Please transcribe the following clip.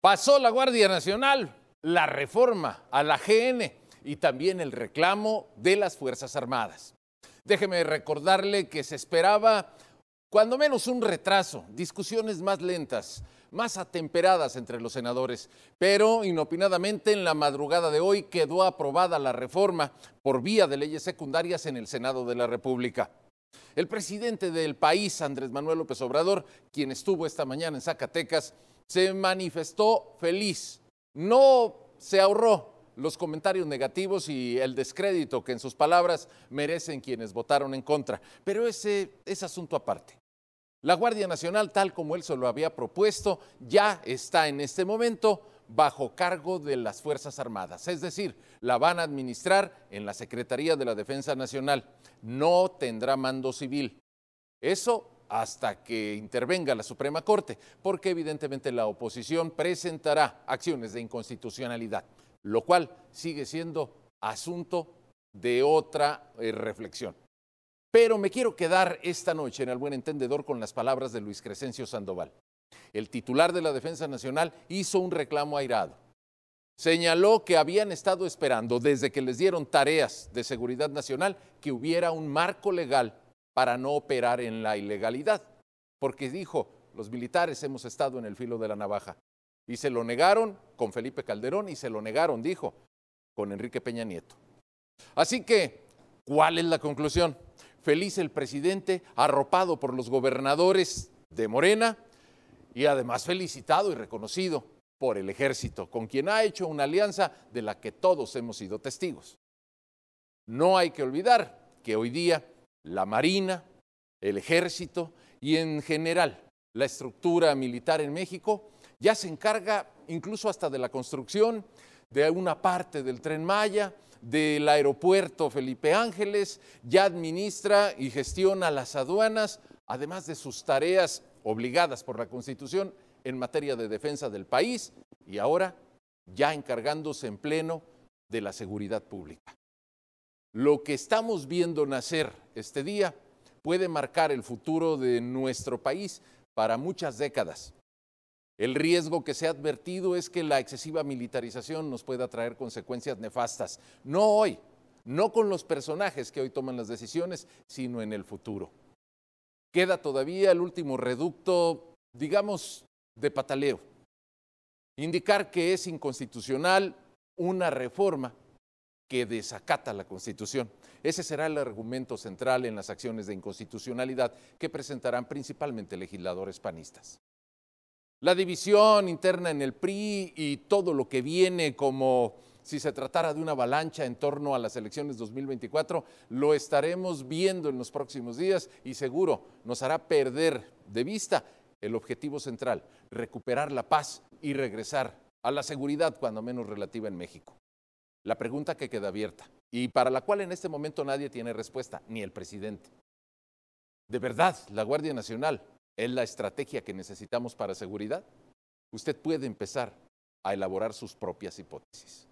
Pasó la Guardia Nacional, la reforma a la GN y también el reclamo de las Fuerzas Armadas. Déjeme recordarle que se esperaba cuando menos un retraso, discusiones más lentas, más atemperadas entre los senadores, pero inopinadamente en la madrugada de hoy quedó aprobada la reforma por vía de leyes secundarias en el Senado de la República. El presidente del país, Andrés Manuel López Obrador, quien estuvo esta mañana en Zacatecas, se manifestó feliz. No se ahorró los comentarios negativos y el descrédito que en sus palabras merecen quienes votaron en contra. Pero ese es asunto aparte. La Guardia Nacional, tal como él se lo había propuesto, ya está en este momento bajo cargo de las Fuerzas Armadas, es decir, la van a administrar en la Secretaría de la Defensa Nacional. No tendrá mando civil. Eso hasta que intervenga la Suprema Corte, porque evidentemente la oposición presentará acciones de inconstitucionalidad, lo cual sigue siendo asunto de otra eh, reflexión. Pero me quiero quedar esta noche en el buen entendedor con las palabras de Luis Crescencio Sandoval. El titular de la Defensa Nacional hizo un reclamo airado. Señaló que habían estado esperando desde que les dieron tareas de seguridad nacional que hubiera un marco legal para no operar en la ilegalidad, porque dijo, los militares hemos estado en el filo de la navaja. Y se lo negaron con Felipe Calderón y se lo negaron, dijo, con Enrique Peña Nieto. Así que, ¿cuál es la conclusión? Feliz el presidente, arropado por los gobernadores de Morena y además felicitado y reconocido por el ejército, con quien ha hecho una alianza de la que todos hemos sido testigos. No hay que olvidar que hoy día la Marina, el Ejército y en general la estructura militar en México ya se encarga incluso hasta de la construcción de una parte del tren Maya, del aeropuerto Felipe Ángeles, ya administra y gestiona las aduanas, además de sus tareas obligadas por la Constitución en materia de defensa del país y ahora ya encargándose en pleno de la seguridad pública. Lo que estamos viendo nacer este día puede marcar el futuro de nuestro país para muchas décadas. El riesgo que se ha advertido es que la excesiva militarización nos pueda traer consecuencias nefastas, no hoy, no con los personajes que hoy toman las decisiones, sino en el futuro. Queda todavía el último reducto, digamos, de pataleo. Indicar que es inconstitucional una reforma que desacata la Constitución. Ese será el argumento central en las acciones de inconstitucionalidad que presentarán principalmente legisladores panistas. La división interna en el PRI y todo lo que viene como si se tratara de una avalancha en torno a las elecciones 2024, lo estaremos viendo en los próximos días y seguro nos hará perder de vista el objetivo central, recuperar la paz y regresar a la seguridad, cuando menos relativa en México. La pregunta que queda abierta y para la cual en este momento nadie tiene respuesta, ni el presidente. ¿De verdad la Guardia Nacional es la estrategia que necesitamos para seguridad? Usted puede empezar a elaborar sus propias hipótesis.